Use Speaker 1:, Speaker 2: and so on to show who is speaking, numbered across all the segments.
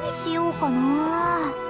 Speaker 1: 何しようかな。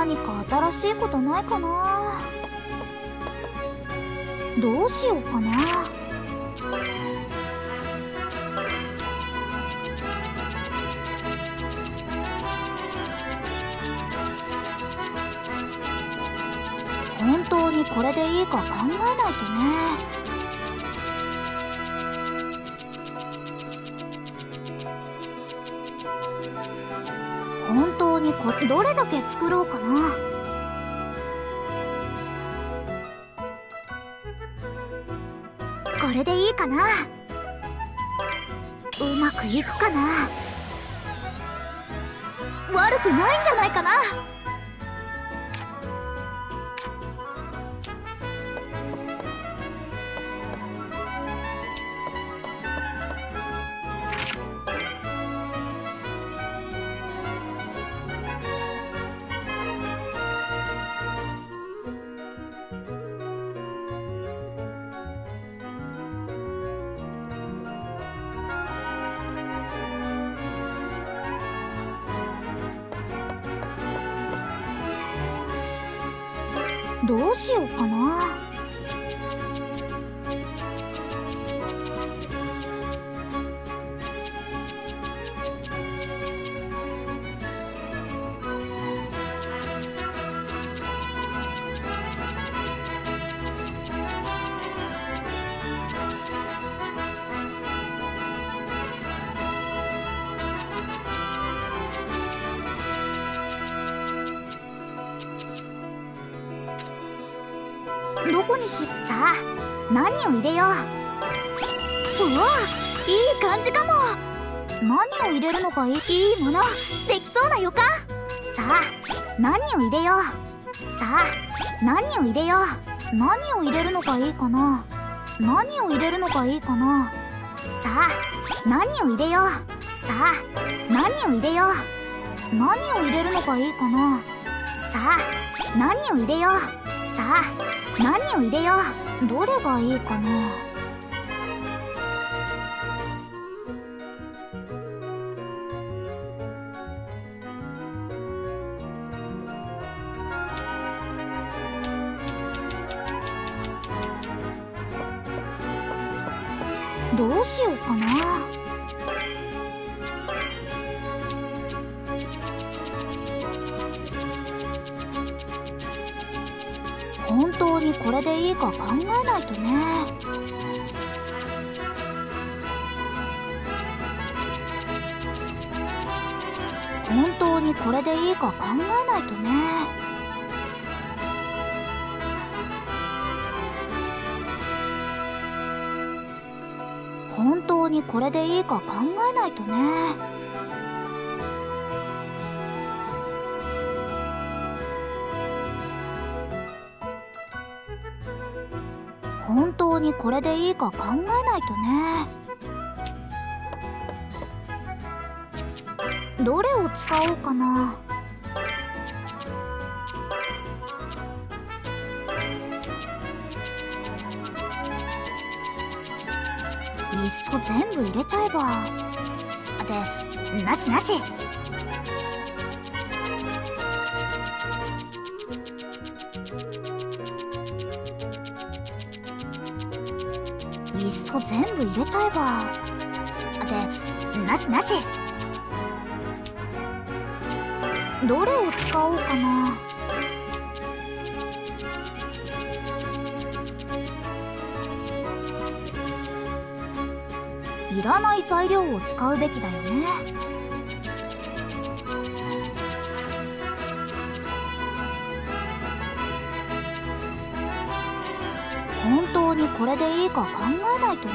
Speaker 1: 何か新しいことないかな？どうしようかな？本当にこれでいいか考えないとね。にこどれだけ作ろうかな。これでいいかな。うまくいくかな。悪くないんじゃないかな。どうしようかな。どこにしさあ何を入れよう。うわいい感じかも。何を入れるのがいいいいものできそうな予感さあ何を入れよう。さあ何を入れよう。何を入れるのがいいかな。何を入れるのがいいかな。さあ何を入れよう。さあ何を入れよう。何を入れるのがいいかな。さあ何を入れよう。さあ何を入れよう。どれがいいかな。本当にこれでいいか考えないとね。本当にこれでいいか考えないとね。本当にこれでいいか考えないとね。これでいいか考えないとね。どれを使おうかな。いっそ全部入れちゃえば。でなしなし。いっそ全部入れちゃえば。でなしなし。どれを使おうかな。いらない材料を使うべきだよね。にこれでいいか考えないとね。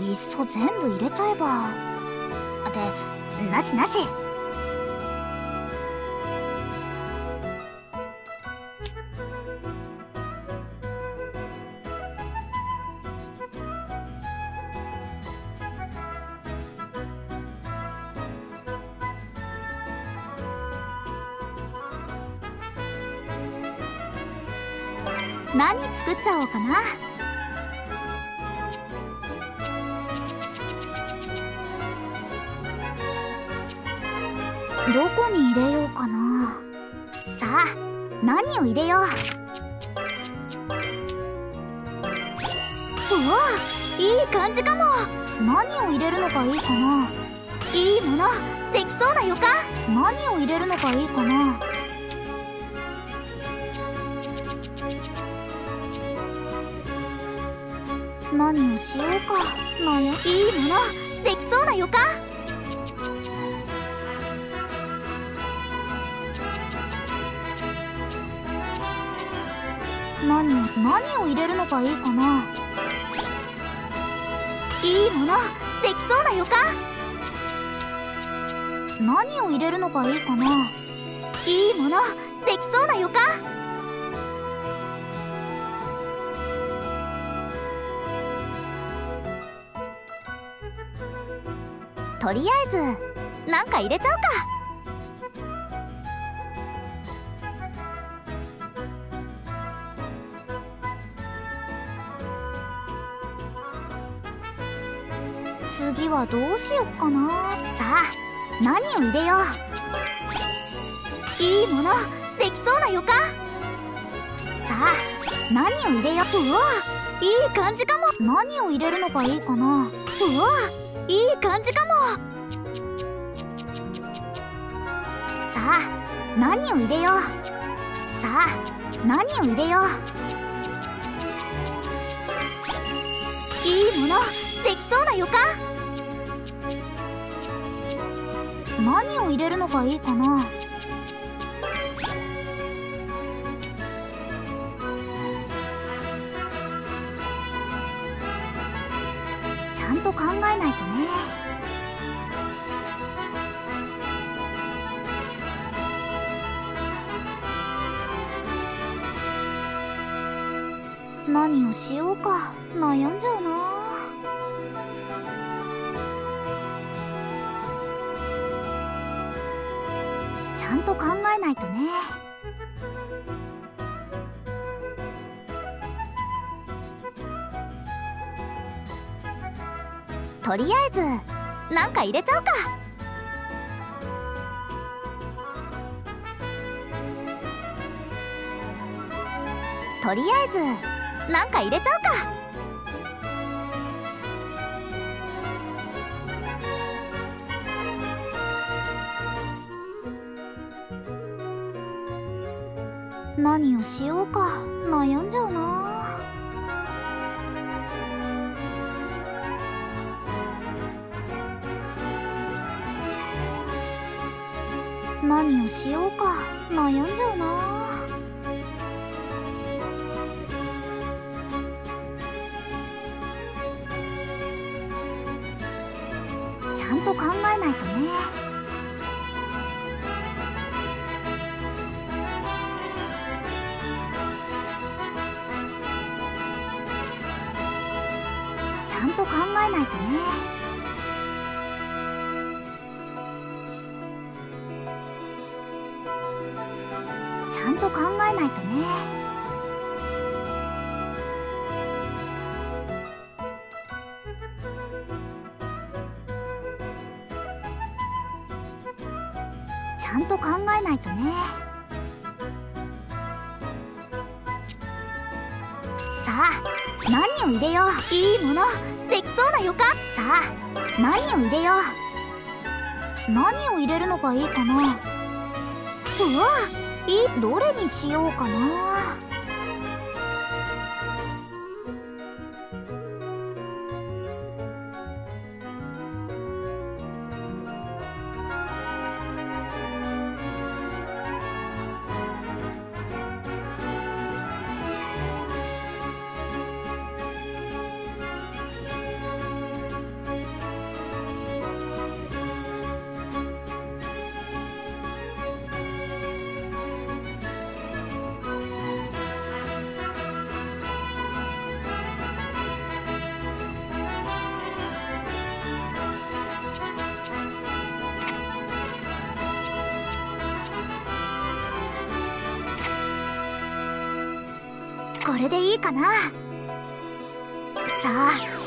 Speaker 1: いっそ全部入れちゃえば。でなしなし。何作っちゃおうかな。どこに入れようかな。さあ何を入れよう。うわいい感じかも。何を入れるのがいいかな。いいものできそうな予感。何を入れるのがいいかな。何をしようか。悩いいものできそうな予感何を何を入れるのがいいかな。いいものできそうな予感何を入れるのがいいかな。いいものできそうな予感とりあえずなんか入れちゃうか。次はどうしよっかな。さあ何を入れよう。いいものできそうな予感。さあ何を入れよう。うわいい感じかも。何を入れるのがいいかな。うわいい感じかも。さあ何を入れよう。さあ何を入れよう。いいものできそうな予感。何を入れるのがいいかな。ゃんと考えないとね。何をしようか。悩んじゃうな。ちゃんと考えないとね。とりあえずなんか入れちゃうか。とりあえずなんか入れちゃうか。何をしようか。悩んじゃうな。何をしようか。悩んじゃうな。ちゃんと考えないとね。ちゃんと考えないとね。ねちゃんと考えないとね。さあ何を入れよう。いいもの。できそうな予感さあ何を入れよう。何を入れるのがいいかな。うわ。いどれにしようかな。れでいいかな。さあ